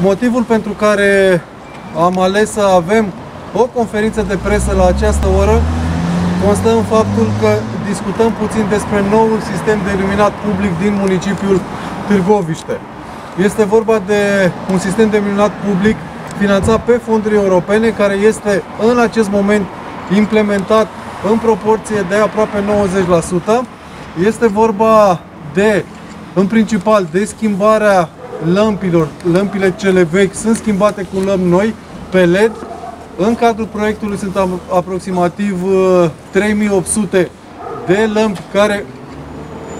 Motivul pentru care am ales să avem o conferință de presă la această oră constă în faptul că discutăm puțin despre noul sistem de iluminat public din municipiul Târgoviște. Este vorba de un sistem de iluminat public finanțat pe fonduri europene, care este în acest moment implementat în proporție de aproape 90%. Este vorba de, în principal, de schimbarea lămpilor. Lămpile cele vechi sunt schimbate cu lămpi noi pe LED. În cadrul proiectului sunt aproximativ 3800 uh, de lămpi care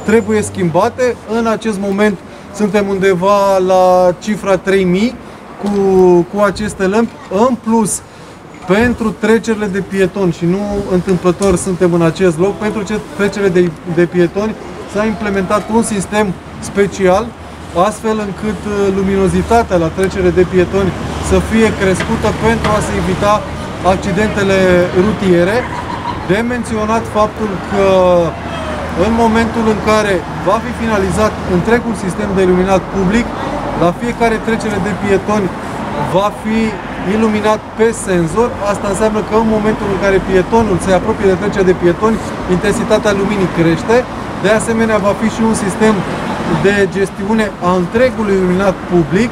trebuie schimbate. În acest moment suntem undeva la cifra 3000 cu, cu aceste lămpi. În plus, pentru trecerile de pietoni și nu întâmplător suntem în acest loc, pentru trecerile de, de pietoni s-a implementat un sistem special astfel încât uh, luminozitatea la trecere de pietoni să fie crescută pentru a se evita accidentele rutiere. De menționat faptul că în momentul în care va fi finalizat întregul sistem de iluminat public, la fiecare trecere de pietoni va fi iluminat pe senzor. Asta înseamnă că în momentul în care pietonul se apropie de trecerea de pietoni, intensitatea luminii crește. De asemenea, va fi și un sistem de gestiune a întregului iluminat public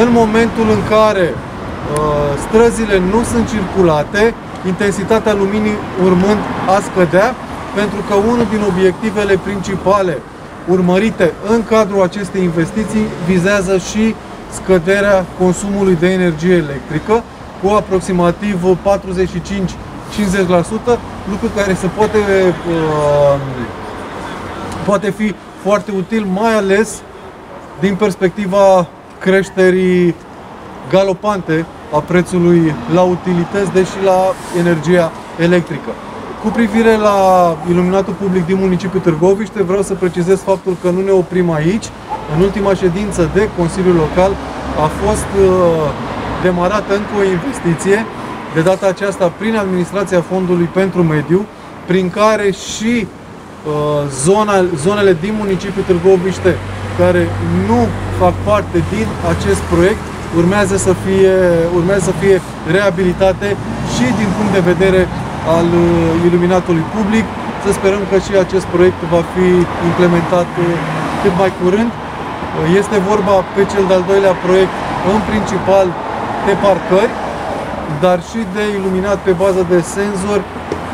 în momentul în care uh, străzile nu sunt circulate, intensitatea luminii urmând a scădea, pentru că unul din obiectivele principale urmărite în cadrul acestei investiții vizează și scăderea consumului de energie electrică cu aproximativ 45-50%, lucru care se poate, uh, poate fi foarte util, mai ales din perspectiva creșterii galopante a prețului la utilități, deși la energia electrică. Cu privire la iluminatul public din municipiul Târgoviște, vreau să precizez faptul că nu ne oprim aici. În ultima ședință de Consiliul Local a fost uh, demarată încă o investiție, de data aceasta prin administrația Fondului pentru Mediu, prin care și uh, zona, zonele din municipiul Târgoviște care nu fac parte din acest proiect urmează să fie, urmează să fie reabilitate și din punct de vedere al uh, iluminatului public. Să sperăm că și acest proiect va fi implementat uh, cât mai curând. Uh, este vorba pe cel de-al doilea proiect în principal de parcări, dar și de iluminat pe bază de senzori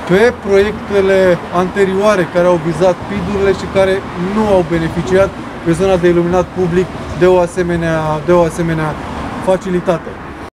pe proiectele anterioare care au vizat PID-urile și care nu au beneficiat pe zona de iluminat public de o asemenea, de o asemenea facilitate.